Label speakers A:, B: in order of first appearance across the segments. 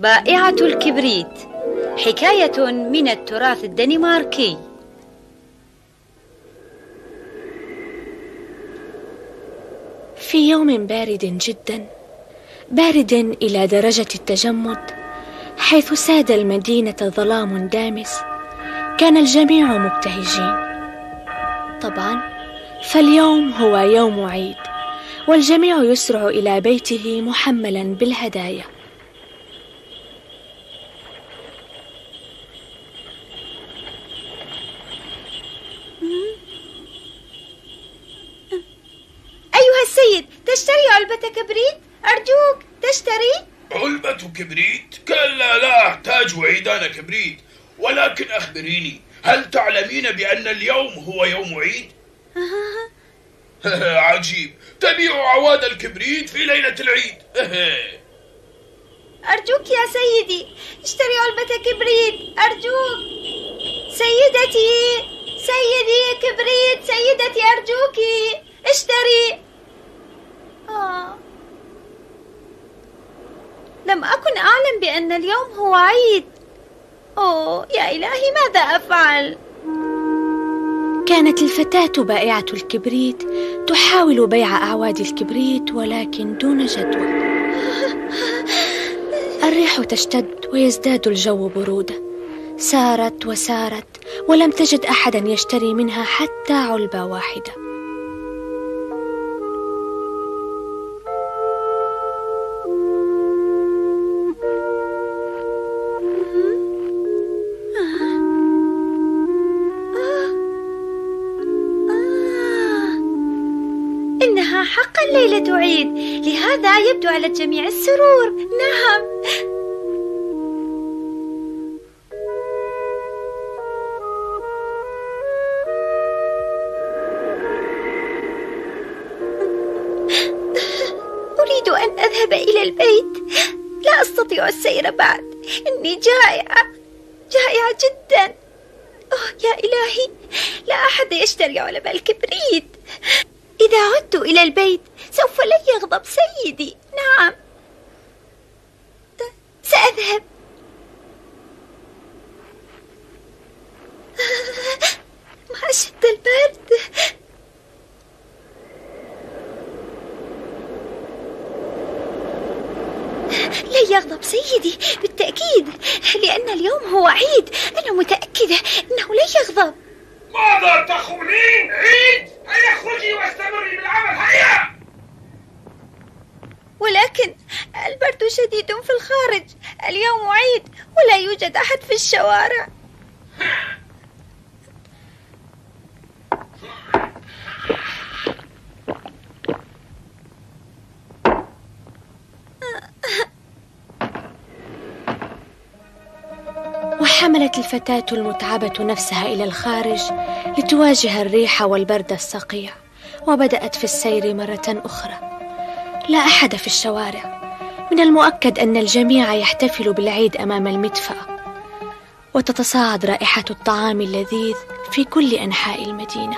A: بائعة الكبريت حكاية من التراث الدنماركي.
B: في يوم بارد جدا بارد إلى درجة التجمد حيث ساد المدينة ظلام دامس كان الجميع مبتهجين. طبعا فاليوم هو يوم عيد والجميع يسرع إلى بيته محملا بالهدايا.
C: علبة كبريت؟ أرجوك تشتري؟
D: علبة كبريت؟ كلا لا أحتاج عيدان كبريت ولكن أخبريني هل تعلمين بأن اليوم هو يوم عيد؟ عجيب تبيع عواد الكبريت في ليلة العيد
C: أرجوك يا سيدي اشتري علبة كبريت أرجوك سيدتي سيدي كبريت سيدتي أرجوك اشتري آه. لم أكن أعلم بأن اليوم هو عيد أوه يا إلهي ماذا أفعل؟
B: كانت الفتاة بائعة الكبريت تحاول بيع أعواد الكبريت ولكن دون جدوى الريح تشتد ويزداد الجو برودة سارت وسارت ولم تجد أحدا يشتري منها حتى علبة واحدة
C: لهذا يبدو على الجميع السرور. نعم. أريد أن أذهب إلى البيت. لا أستطيع السير بعد. إني جائعة. جائعة جدا. أوه يا إلهي. لا أحد يشتري علب الكبريت. إذا عدت إلى البيت سوف لن يغضب سيدي. نعم. سأذهب. ما أشد البرد. لن يغضب سيدي بالتأكيد لأن اليوم هو عيد. أنا متأكدة أنه لن يغضب. ولكن البرد شديد في الخارج. اليوم عيد ولا يوجد أحد في الشوارع.
B: وحملت الفتاة المتعبة نفسها إلى الخارج لتواجه الريح والبرد الصقيع وبدأت في السير مرة أخرى. لا أحد في الشوارع. من المؤكد أن الجميع يحتفل بالعيد أمام المدفأة وتتصاعد رائحة الطعام اللذيذ في كل أنحاء المدينة.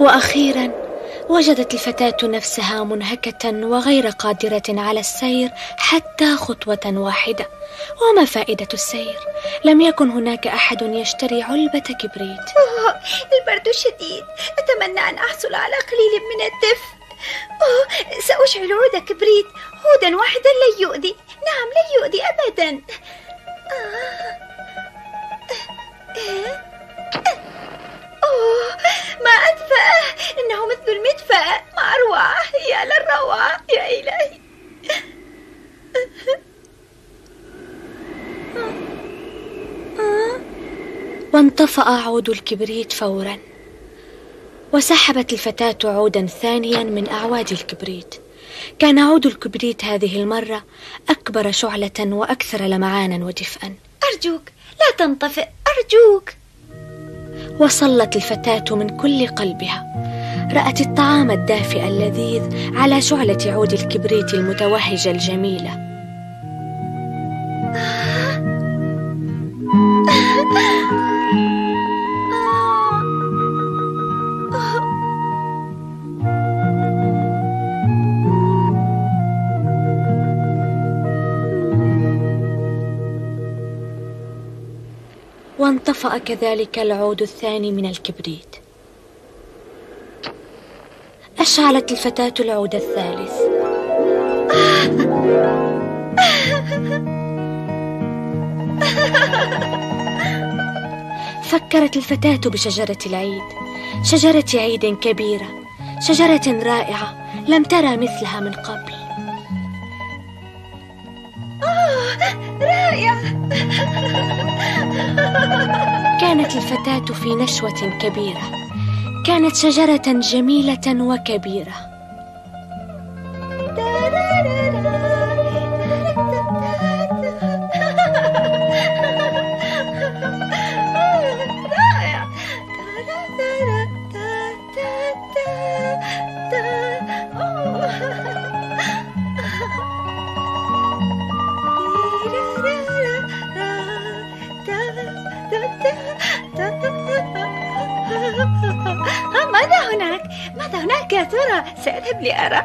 B: وأخيرا وجدت الفتاة نفسها منهكة وغير قادرة على السير حتى خطوة واحدة. وما فائدة السير؟ لم يكن هناك أحد يشتري علبة كبريت.
C: البرد شديد. أتمنى أن أحصل على قليل من الدفء. سأشعل عود كبريت. عودا واحدا لن يؤذي. نعم لن يؤذي أبدا. آه. أوه ما أدفأه. إنه مثل المدفأة ما أروع يا للروعة يا إلهي.
B: وانطفأ عود الكبريت فورا وسحبت الفتاة عودا ثانيا من أعواد الكبريت. كان عود الكبريت هذه المرة أكبر شعلة وأكثر لمعانا ودفئا.
C: أرجوك لا تنطفئ. أرجوك.
B: وصلت الفتاة من كل قلبها. رأت الطعام الدافئ اللذيذ على شعلة عود الكبريت المتوهجة الجميلة. وانطفأ كذلك العود الثاني من الكبريت. أشعلت الفتاة العود الثالث. فكرت الفتاة بشجرة العيد. شجرة عيد كبيرة. شجرة رائعة. لم ترى مثلها من قبل. كانت الفتاة في نشوة كبيرة. كانت شجرة جميلة وكبيرة.
C: سأذهب لأرى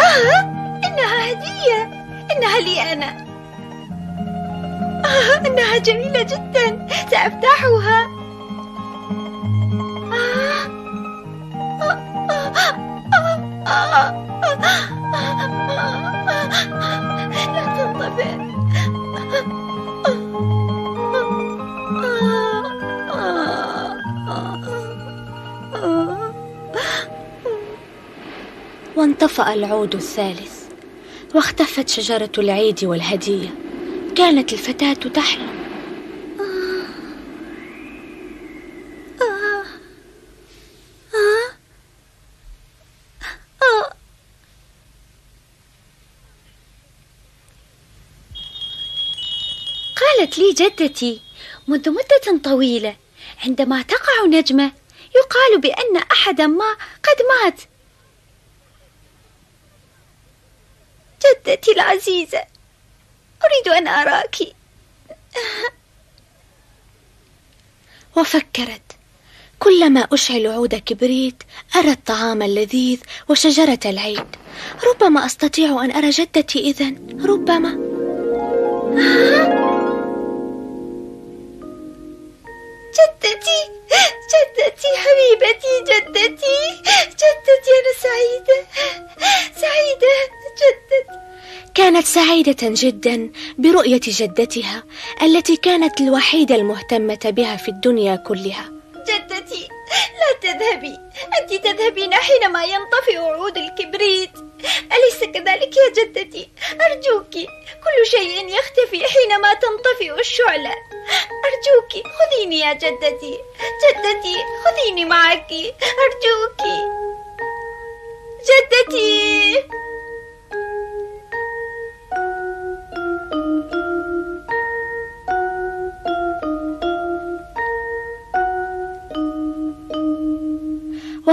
C: آه إنها هدية إنها لي أنا آه إنها جميلة جدا سأفتحها آه. آه. آه. لا
B: وانطفأ العود الثالث واختفت شجرة العيد والهدية. كانت الفتاة تحلم.
C: قالت لي جدتي منذ مدة طويلة عندما تقع نجمة يقال بأن أحدا ما قد مات. جدتي العزيزة. أريد أن أراك.
B: وفكرت. كلما أشعل عود كبريت أرى الطعام اللذيذ وشجرة العيد. ربما أستطيع أن أرى جدتي إذن. ربما.
C: جدتي. جدتي حبيبتي جدتي. جدتي أنا سعيدة. سعيدة. جدتي
B: كانت سعيدة جدا برؤية جدتها التي كانت الوحيدة المهتمة بها في الدنيا كلها.
C: جدتي لا تذهبي. أنت تذهبين حينما ينطفئ عود الكبريت. أليس كذلك يا جدتي؟ أرجوك كل شيء يختفي حينما تنطفئ الشعلة. أرجوك خذيني يا جدتي. جدتي خذيني معك. أرجوك. جدتي!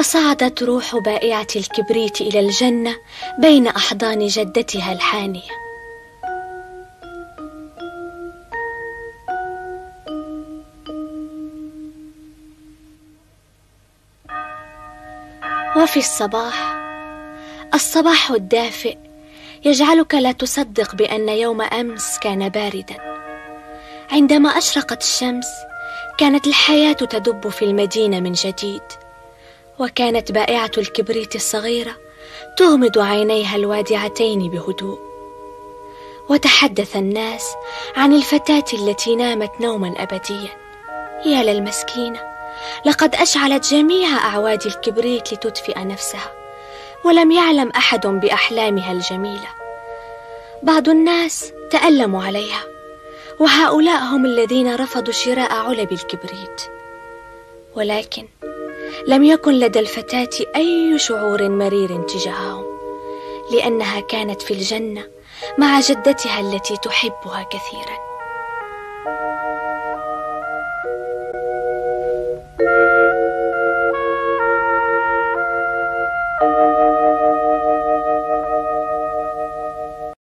B: وصعدت روح بائعة الكبريت إلى الجنة بين أحضان جدتها الحانية. وفي الصباح الصباح الدافئ يجعلك لا تصدق بأن يوم أمس كان باردا. عندما أشرقت الشمس كانت الحياة تدب في المدينة من جديد. وكانت بائعة الكبريت الصغيرة تغمض عينيها الوادعتين بهدوء. وتحدث الناس عن الفتاة التي نامت نوما أبديا. يا للمسكينة لقد أشعلت جميع أعواد الكبريت لتدفئ نفسها ولم يعلم أحد بأحلامها الجميلة. بعض الناس تألموا عليها وهؤلاء هم الذين رفضوا شراء علب الكبريت. ولكن لم يكن لدى الفتاة أي شعور مرير تجاههم لأنها كانت في الجنة مع جدتها التي تحبها كثيرا.